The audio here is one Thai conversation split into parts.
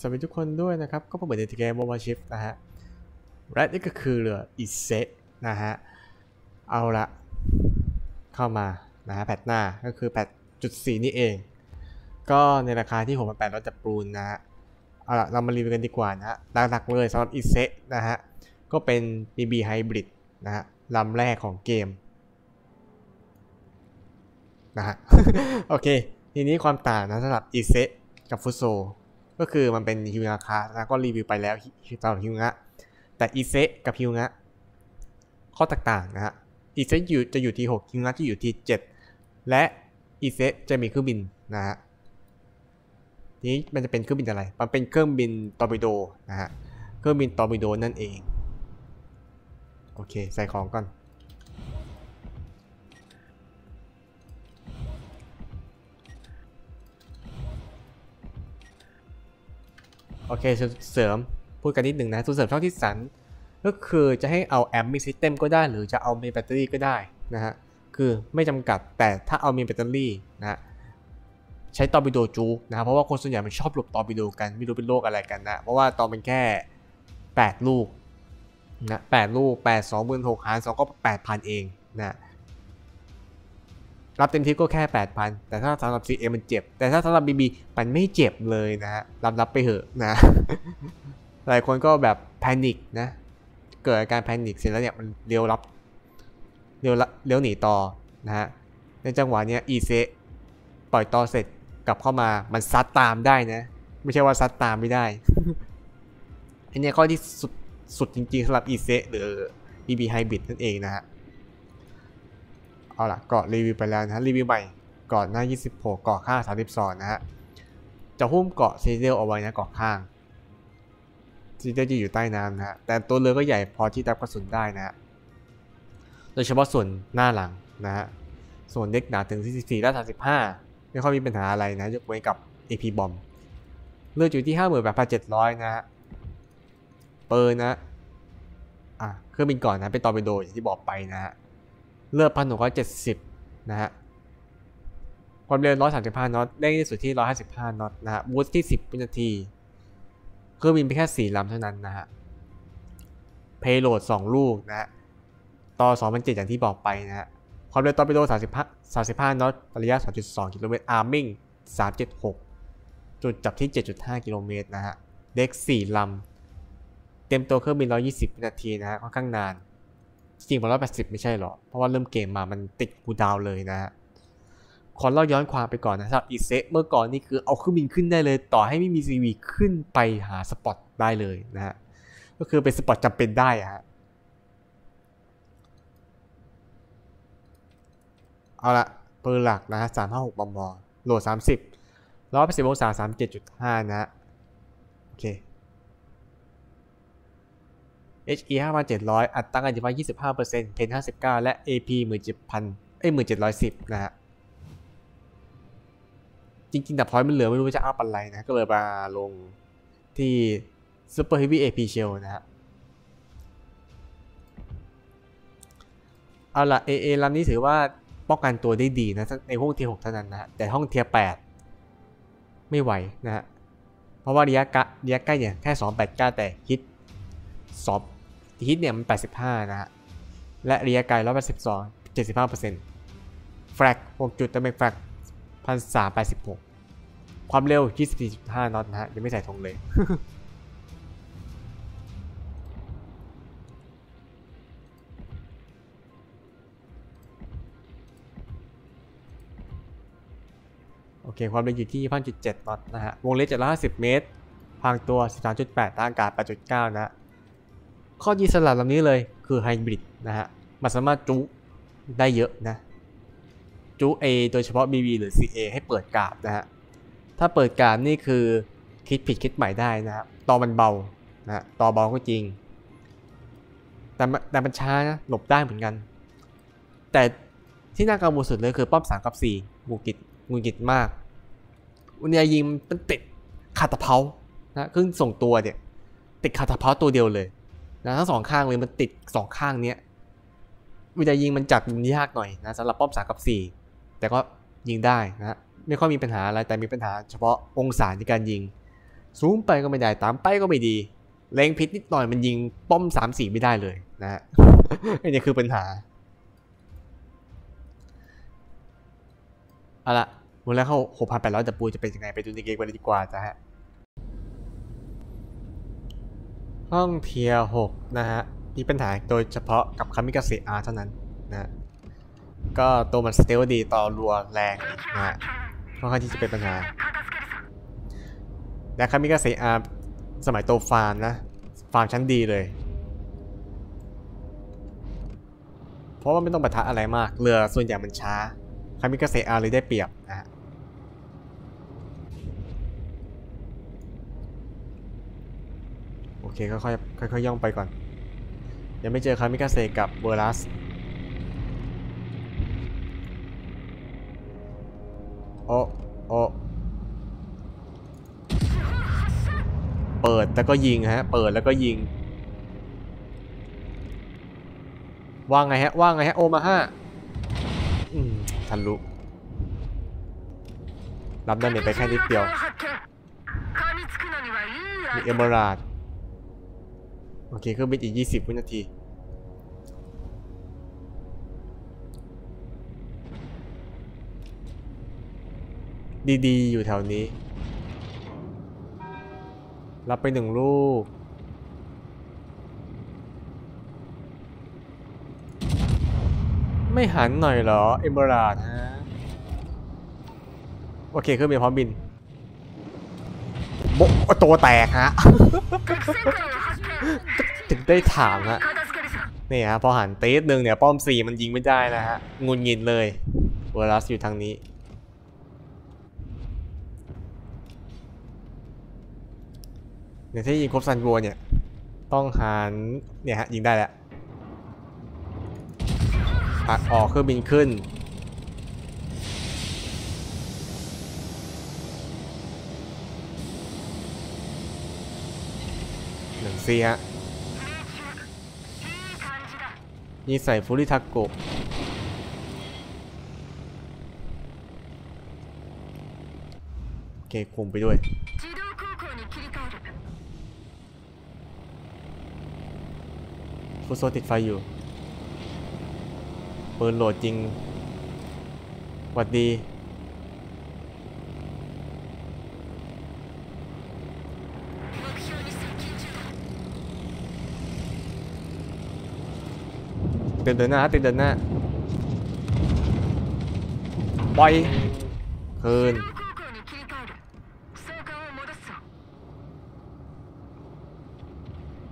สวัสดีทุกคนด้วยนะครับ ก็ผมเหมือนในเกมโมบาชิฟนะฮะและนี่ก็คือเรืออิเซนะฮะ เอาละเข้ามานะฮะแพทหน้าก็คือแพทจุดสี่นี่เอง ก็ในราคาที่ผมมาแปดร้อยจับปูนนะฮะ เอาละเรามารีวิวกันดีกว่านะฮะหลักๆเลยสำหรับอิเซนะฮะ ก็เป็น BB Hybrid นะฮะลำแรกของเกมนะฮะ โอเค ทีนี้ความต่างนะสำหรับอิเซกับฟุโซ ก็คือมันเป็นฮิวงะคานะก็รีวิวไปแล้วสำหรับฮิวงะแต่อิเซกับฮิวงะข้อแตกต่างนะฮะอิเซอยู่จะอยู่ที่6ฮิวงะจะอยู่ที่ 7 และอิเซจะมีเครื่องบินนะฮะนี้มันจะเป็นเครื่องบินอะไร มันเป็นเครื่องบินตอร์ปิโดนะฮะ เครื่องบินตอร์ปิโดนั่นเอง โอเค ใส่ของก่อน โอเคส่วนเสริมพูดกันนิดหนึ่งนะส่วนเสริมช่องที่สันก็คือจะให้เอาแอมมีซิสเต็มก็ได้ หรือจะเอามีแบตเตอรี่ก็ได้นะฮะคือไม่จำกัดแต่ถ้าเอามีแบตเตอรี่นะใช้ตอร์ปิโดจูนะเพราะว่าคนส่วนใหญ่มันชอบหลบตอร์ปิโดกันไม่รู้เป็นโรคอะไรกันนะเพราะว่าตอนเป็นแค่ 8 ลูกนะแปดลูก8 2 6 0 0หาร2ก็ 8,000 เองนะ รับเต็มที่ก็แค่ 8,000 แต่ถ้าสำหรับ CM มันเจ็บ แต่ถ้าสำหรับ BB มันไม่เจ็บเลยนะฮะรับรับไปเถอะนะ หลายคนก็แบบแพนิคนะ เกิดอาการแพนิคเสร็จแล้วเนี่ยมันเลี้ยวรับเลี้ยวเลี้ยวหนีต่อนะฮะในจังหวะเนี้ยอีเซปล่อยต่อเสร็จกลับเข้ามามันซัดตามได้นะ ไม่ใช่ว่าซัดตามไม่ได้อันนี้ข้อที่สุดสุดจริงๆสำหรับอีเซหรือ BB Hybrid นั่นเองนะฮะ เอาล่ะเกาะรีวิวไปแล้วนะรีวิวใหม่เกาะหน้า 26เกาะข้าง 32 นะฮะจะหุ้มเกาะซีเดลเอาไว้นะเกาะข้างซีเดลจะอยู่ใต้น้ำนะฮะแต่ตัวเรือก็ใหญ่พอที่รับกระสุนได้นะฮะโดยเฉพาะส่วนหน้าหลังนะฮะส่วนเด็กหนาถึง 44 และ 35 ไม่ค่อยมีปัญหาอะไรนะยกเว้นกับ AP บอมเลือดอยู่ที่ 58,700 นะฮะเปิดนะอะเครื่องบินก่อนนะเป็นตอร์ปิโดอย่างที่บอกไปนะฮะ เลือดพันหกร้อยเจ็ดสิบนะฮะความเร็วร้อยสามสิบห้าน็อตเร่งที่สุดที่ร้อยห้าสิบห้าน็อตนะฮะวูดที่สิบวินาทีเครื่องบินไปแค่สี่ลำเท่านั้นนะฮะ payload สองลูกนะฮะต่อสองพันเจ็ดอย่างที่บอกไปนะฮะความเร็วตอร์ปิโดสามสิบห้าสามสิบห้าน็อตระยะสองจุดสองกิโลเมตร arming สามเจ็ดหกจุดจับที่เจ็ดจุดห้ากิโลเมตรนะฮะdeck สี่ลำ เติมตัวเครื่องบินร้อยยี่สิบวินาทีนะฮะค่อนข้างนาน จริงๆมันร้อยแปดสิบไม่ใช่หรอ เพราะว่าเริ่มเกมมามันติดกูดาวเลยนะฮะขอเล่าย้อนความไปก่อนนะสำหรับอีเซเมื่อก่อนนี่คือเอาเครื่องบินขึ้นได้เลย ต่อให้ไม่มี CV ขึ้นไปหา spot ได้เลยนะฮะก็คือเป็น spot จำเป็นได้ฮะเอาละเปอร์หลักนะฮะสามห้าหกมมโหลดสามสิบร้อยแปดสิบองศาสามเจ็ดจุดห้านะฮะโอเค HE 5700 อัตราการจ่ายไฟ25%เพน59 และ AP 17,000เอ้ย1710 นะฮะ จริงๆ แต่พอยต์มันเหลือไม่รู้จะอัพอะไรนะ ก็เลยมาลงที่ Super Heavy AP Shell นะฮะ เอาล่ะ AA ลำนี้ถือว่าป้องกันตัวได้ดีนะ ในห้องเทีย6เท่านั้นนะแต่ห้องเทีย8ไม่ไหวนะฮะ เพราะว่าระยะกะระยะใกล้เนี่ยแค่ 289 แต่ฮิตสอบ ฮิตเนี่ยมัน 85 นะฮะ และระยะไกล 182 75%แฟลก6จุดแต่เป็นแฟลก1386 ความเร็ว 24.5 นอตนะฮะ ยังไม่ใส่ธงเลย โอเค ความเร็วอยู่ที่1.7นอตนะฮะ วงเล็บ750 เมตร พางตัว 13.8ทางอากาศ 8.9 นะ ข้อดีสลับลำนี้เลยคือไฮบริดนะฮะ มันสามารถจุได้เยอะนะ จุ A โดยเฉพาะ BB หรือ CA ให้เปิดกราบนะฮะ ถ้าเปิดกราบนี่คือคิดผิดคิดใหม่ได้นะครับตอมันเบานะตอเบาก็จริง แต่แต่มันช้านะหลบได้เหมือนกัน แต่ที่น่ากังวลสุดเลยคือป้อม3กับ4งูกิดงูกิดมากวันนี้ยิงมันติดคาตาเพานะครึ่งส่งตัวเนี่ย ติดคาตาเพาตัวเดียวเลย นะทั้งสองข้างเลยมันติดสองข้างเนี้ยวิธียิงมันจับยิงยากหน่อยนะสำหรับป้อมสามกับสี่แต่ก็ยิงได้นะไม่ค่อยมีปัญหาอะไรแต่มีปัญหาเฉพาะองศาในการยิง ซูมไปก็ไม่ได้ตามไปก็ไม่ดีเล็งผิดนิดหน่อยมันยิงป้อมสามสี่ไม่ได้เลยนะฮะอันนี้คือปัญหาเอาละมูลค่าเข้าหกพันแปดร้อยดับปูจะเป็นยังไงไปดูในเกมกันดีกว่าจ้ะฮะ ห้องเทียร์หกนะฮะ มีปัญหาโดยเฉพาะกับคามิกาเซอาเท่านั้นนะฮะก็ตัวมันสเตลดีต่อรัวแรงนะฮะค่อนข้างที่จะเป็นปัญหาและคามิกาเซอาสมัยโตฟาร์มนะ ฟาร์มชั้นดีเลย เพราะว่าไม่ต้องปะทะอะไรมาก เรือส่วนใหญ่มันช้าคามิกาเซอาเลยได้เปรียบนะฮะ โอ เคค่อยๆค่อยๆย่องไปก่อน ยังไม่เจอคามิกาเซกับเวอร์ลัสโอ้โอ้เปิดแล้วก็ยิงฮะ เปิดแล้วก็ยิง ว่าไงฮะ ว่าไงฮะ โอมาห้าอืมทันลุรับดาเมจไปแค่นิดเดียวมีเอเมอราดโอเคเครื่องบินอีก 20 วินาทีดี ๆ อยู่แถวนี้ รับไปหนึ่งลูก ไม่หันหน่อยเหรอ เอเมอราดฮะ โอเคเครื่องบินพร้อมบินโบตัวแตกฮะ ถึงได้ถามฮะนี่ฮะพอหันตีดหนึ่งเนี่ยป้อมสี่มันยิงไม่ได้นะฮะงุนงินเลยเวลัสอยู่ทางนี้เนี่ยถ้ายิงครบซันบัวเนี่ยต้องหันเนี่ยฮะยิงได้แล้วอะออกเครื่องบินขึ้นหนึ่งซีฮะ นี่ใส่ฟูริทาโกะโอเคคุมไปด้วยฟุตโซติดไฟอยู่ปืนโหลดจริงหวัดดี เดินเดินหน้าติดเดินหน้าปล่อยคืน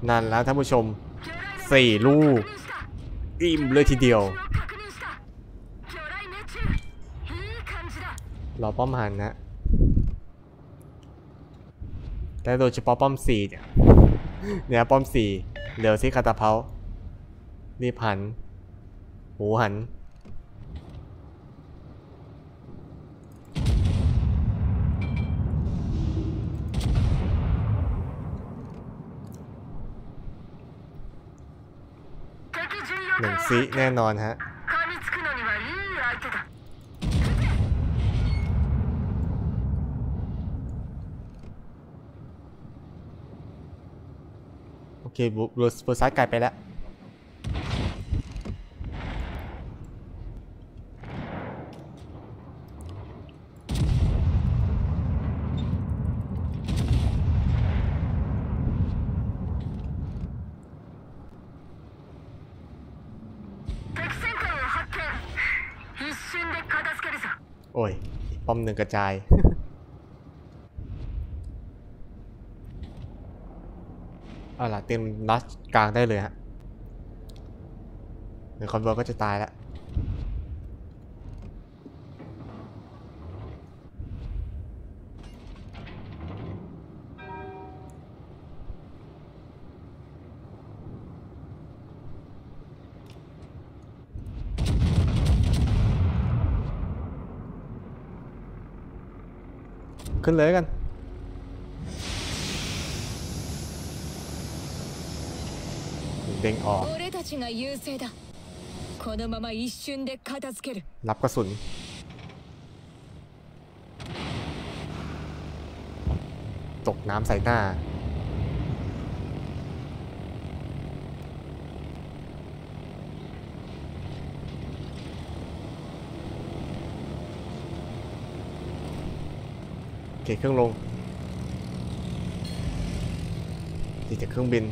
นั่นแล้วท่านผู้ชมสี่ลูกอิ่มเลยทีเดียวรอป้อมหันนะแต่โดยเฉพาะป้อมสี่เนี่ยเนี่ยป้อมสี่เดี๋ยวซิคาตาเพารีบหัน หูหัน หนึ่งซิแน่นอนฮะโอเคบูบูบูซ้ายไกลไปแล้ว โอ้ย ป้อมหนึ่งกระจาย เอาล่ะเตรียมนัดกลางได้เลยฮะเดี๋ยวคอนเวอร์ก็จะตายแล้ว ขึ้นเลยกัน เด้งออกรับกระสุนตกน้ำใส่หน้า โอเคเครื่องลงดีจากเครื่องบิน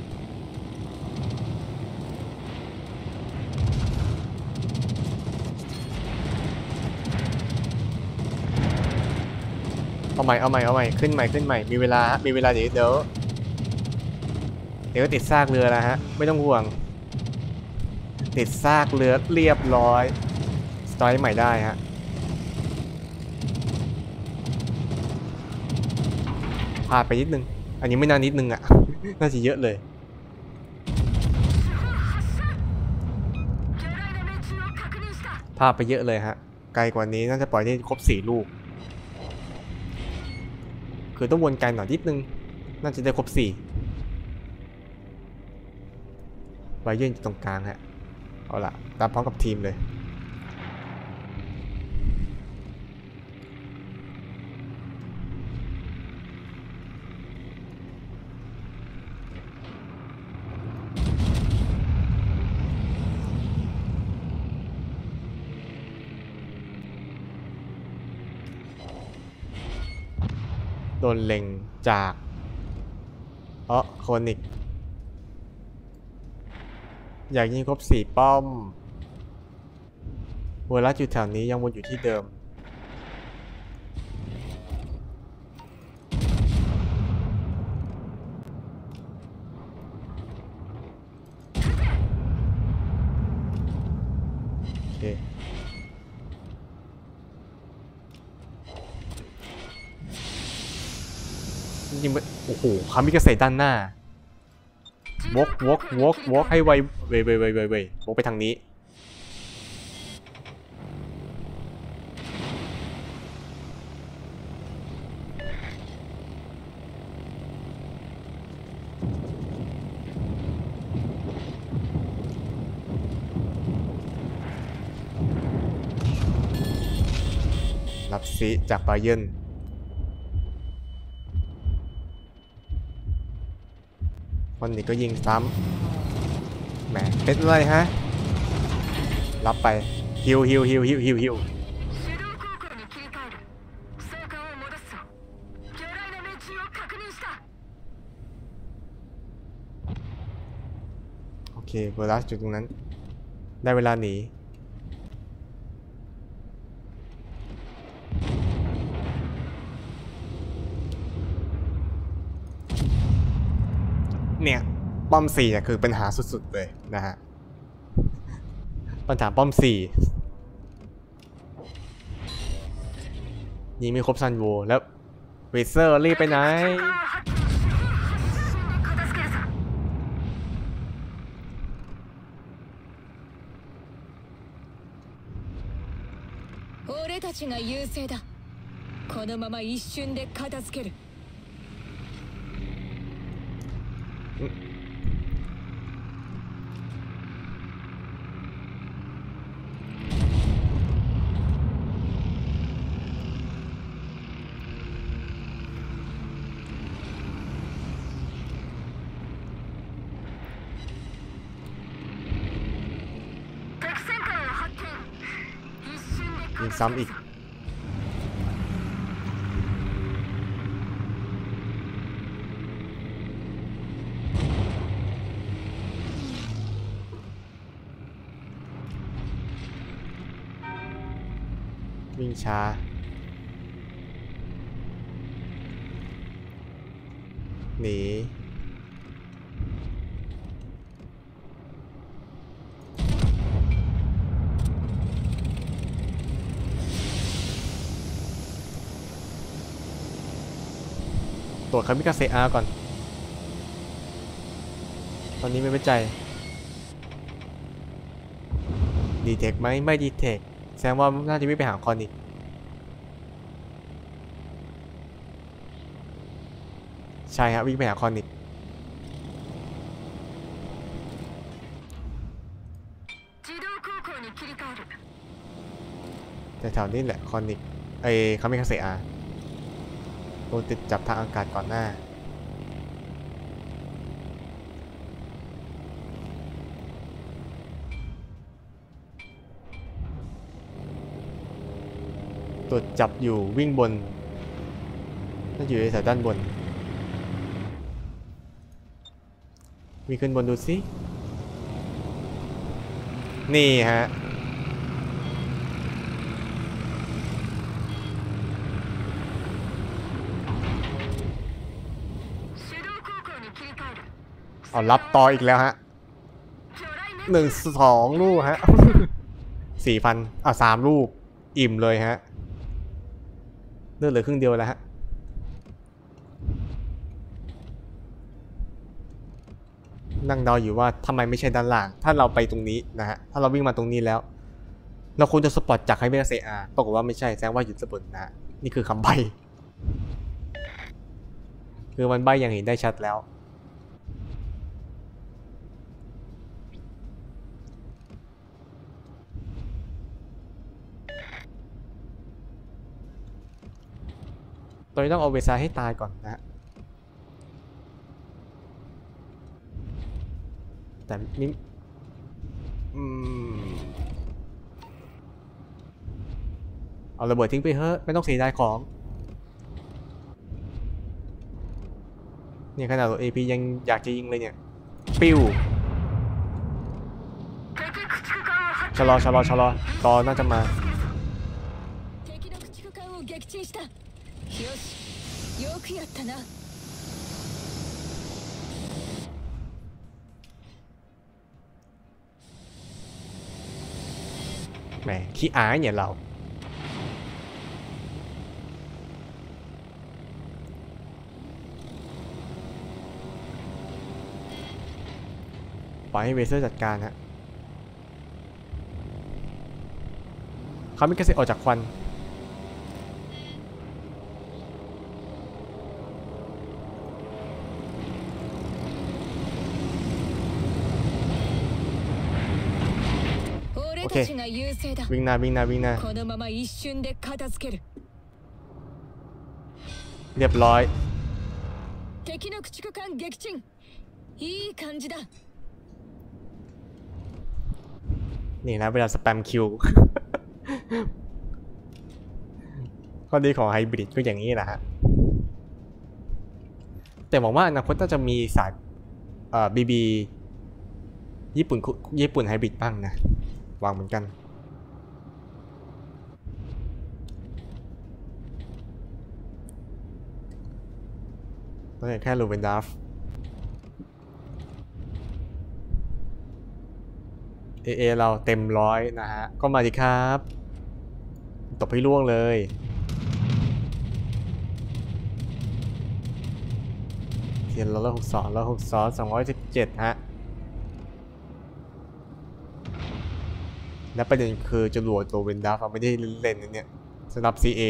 เอาใหม่ เอาใหม่ เอาใหม่ ขึ้นใหม่ ขึ้นใหม่ มีเวลาฮะมีเวลาเดี๋ยวเดี๋ยวเดี๋ยวติดซากเรือแล้วฮะ ไม่ต้องห่วง ติดซากเรือเรียบร้อย สไตร์ใหม่ได้ฮะ พ ลาดไปนิดนึง อันนี้ไม่นานนิดนึงอะ่ะ น่าจะเยอะเลย พลาดไปเยอะเลยฮะ ไกลกว่านี้น่าจะปล่อยได้ครบสี่ลูก คือต้องวนไกลหน่อยนิดนึง น่าจะได้ครบสี่ไว้ยื่นตรงกลางฮะ เอาล่ะ ตามพร้อมกับทีมเลย โดนเล็งจากเออโคนิก อยากยิงครบสี่ป้อมเวลัสอยู่แถวนี้ยังวนอยู่ที่เดิม โอเค จริงๆมันโอ้โหคามิกาเซด้านหน้าวกวกวกวกให้ไวเวยเวยเวยเวยเวยวกไปทางนี้รับซีจากบาเยร์น คนนี้ก็ยิงซ้ำแหมเป็นอะไรฮะ รับไปฮิวฮิวฮิวฮิวฮิวฮิวโอเคเวลัสอยู่ตรงนั้น ได้เวลาหนี ป้อมสี่เนี่ยคือปัญหาสุดๆเลยนะฮะ ปัญหาป้อมสี่ยิงไม่ครบซันโวแล้วเวเซอร์รีบไปไหน 着艦を発見一瞬で片付けるぞ俺たちが優勢だこのまま一瞬で片付ける ซ้ำอีก วิ่งช้าหนี ดคามิกาเซอาก่อน ตอนนี้ไม่เป็นใจdetect ไหมไม่ detect แสดงว่าน่าจะไม่ไปหา König ใช่ฮะวิ่งไปหา König แต่แถวนี้แหละ König ไอ้ Kamikaze R โดนติดจับทางอากาศก่อนหน้า ตรวจจับอยู่วิ่งบนน่าอยู่ในแถวด้านบน มีขึ้นบนดูสิ นี่ฮะ เอารับต่ออีกแล้วฮะหนึ่งสองลูกฮะสี่พันอะสามลูก อิ่มเลยฮะเลือเหลือครึ่งเดียวแล้วฮะนั่งเดาอยู่ว่าทำไมไม่ใช่ด้านล่าง ถ้าเราไปตรงนี้นะฮะ ถ้าเราวิ่งมาตรงนี้แล้ว เราควรจะสปอตจากไฮเวย์เซอาปรากฏว่าไม่ใช่ แสดงว่าหยุดสบนนะ นี่คือคำใบ คือมันใบอย่างเห็นได้ชัดแล้ว ตอนนี้ต้องเอาเวซาให้ตายก่อนนะแต่นี่เอาระเบิดทิ้งไปเฮ้ยไม่ต้องเสียดายของเนี่ยขนาดตัว AP ยังอยากจะยิงเลยเนี่ย ปิ้วชะลอชะลอชะลอรอน่าจะมา くやったな แหมขี้อายเนี่ยเรา ปล่อยให้เวเซอร์จัดการฮะเขาไม่กระเซ็นออกจากควัน เควิ่งหน้าวิ่งหน้าวิ่งหน้าเรียบร้อยนี่นะเวลาสแปมคิวข้อดีของไฮบริดก็อย่างนี้นหละฮะแต่บอกว่าอนาคตน่าจะมีสายเอ่อบีบีญี่ปุ่นญี่ปุ่นไฮบริดบ้างนะ วังเหมือนกันต้องแค่ลูเวนดาฟเอเอเราเต็มร้อยนะฮะ ก็มาดิครับ ตบให้ล่วงเลย เทียนร้อยหกสองร้อยหกสองสองร้อยสิบเจ็ดฮะ และประเด็นคือจรวดตัวเวนดาฟไม่ได้เล่นนะเนี่ยสำหรับ CA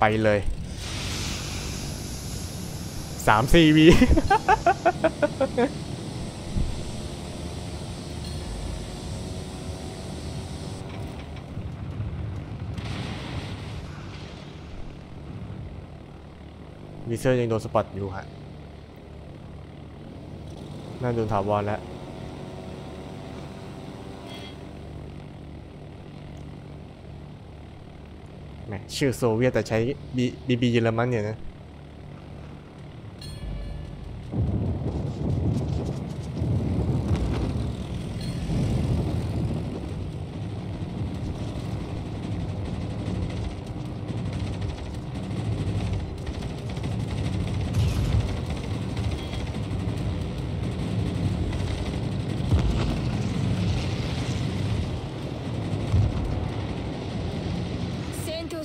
ไปเลย3 CV ทีเซอร์ยังโดน spot อยู่ฮะน่าโดนถาวรแล้วแหมชื่อโซเวียตแต่ใช้บีบีบีเยอรมันเนี่ยนะ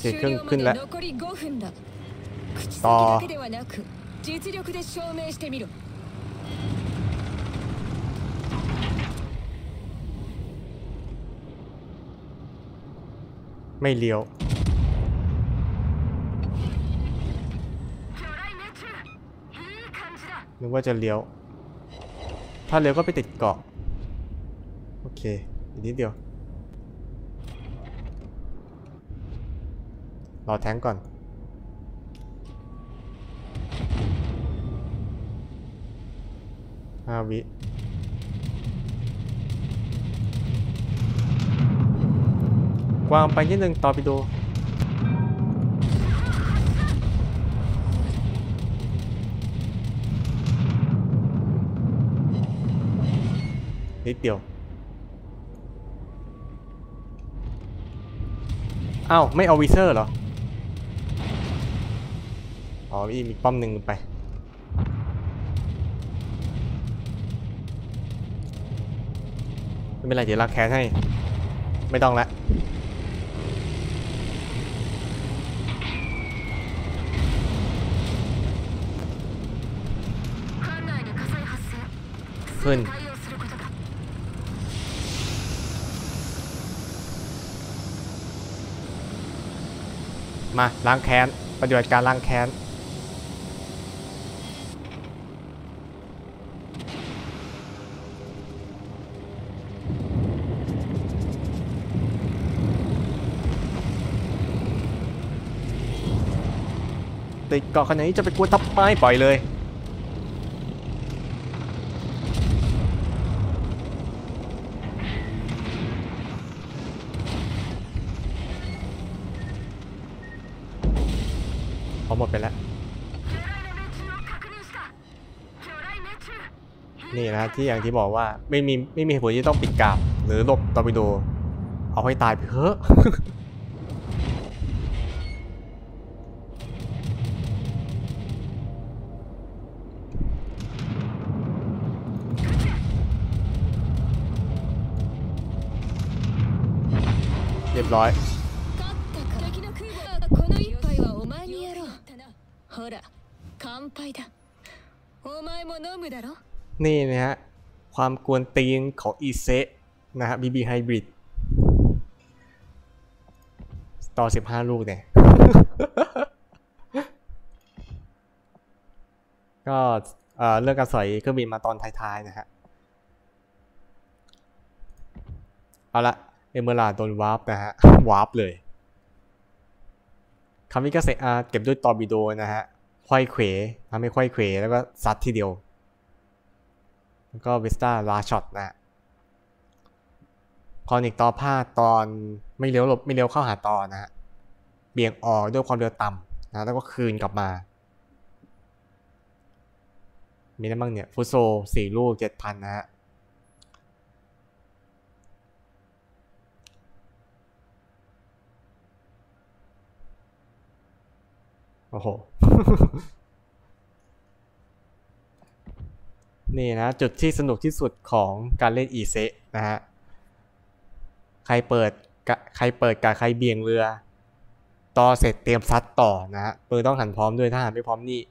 สียครื่งขึ้นแล้วต่อไม่เลี้ยวนึกว่าจะเลี้ยว ถ้าเลี้ยวก็ไปติดเกาะ โอเคอีกนิดเดียว รอแทงก่อน ห้าวิวางไปนิดนึงต่อร์ปิโดนิดเดียวอ้าวไม่เอาวิเซอร์เหรอ อ๋ออีกป้อมหนึ่งไป ไม่เป็นไรเดี๋ยวเราแค้นให้ ไม่ต้องละขึ้นมาล้างแค้นปฏิบัติการล้างแค้น ติดเกาะขนาดนี้จะไปกลัวทับไม้ปล่อยเลย พอหมดไปแล้ว นี่นะที่อย่างที่บอกว่าไม่มีไม่มีเหตุผลที่ต้องปิดกาบหรือหลบตอร์ปิโด เอาให้ตายไปเถอะ ร้อยนี่นะฮะ ความกวนตีนของอีเซะนะฮะบีบีไฮบริดต่อ 15 ลูกเนี่ย ก็เออเรื่องการใส่เครื่องบินมาตอนท้ายๆนะฮะ เอาละ เอเมอราโดนวาร์ปนะฮะ วาร์ปเลยคามิกาเซอาเก็บด้วยตอร์บิโดนะฮะควายเขวทำให้ควายเขวแล้วก็ซัดทีเดียว แล้วก็เวสตาลาช็อตนะฮะคอนิกต่อผ้าตอนไม่เลี้ยวหลบไม่เลี้ยวเข้าหาตอนนะฮะ เบี่ยงออกด้วยความเร็วต่ำนะแล้วก็คืนกลับมา มีอะไรบ้างเนี่ย ฟุตโซสี่ลูกเจ็ดพันนะฮะ โอ้โห นี่นะ จุดที่สนุกที่สุดของการเล่นอีเซะนะฮะ ใครเปิดใครเปิดกับใครเบี่ยงเรือ ต่อเสร็จเตรียมซัดต่อนะฮะปืนต้องหันพร้อมด้วยถ้าหันไม่พร้อมนี่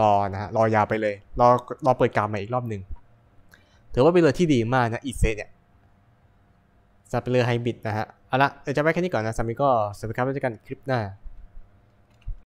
รอนะฮะ รอยาวไปเลย รอรอเปิดกามาอีกรอบหนึ่งถือว่าเป็นเรือที่ดีมากนะอีเซะเนี่ยจะเป็นเรือไฮบริดนะฮะ เอาละเดี๋ยวจะไปแค่นี้ก่อนนะสามีก็สวัสดีครับไว้เจอกันคลิปหน้า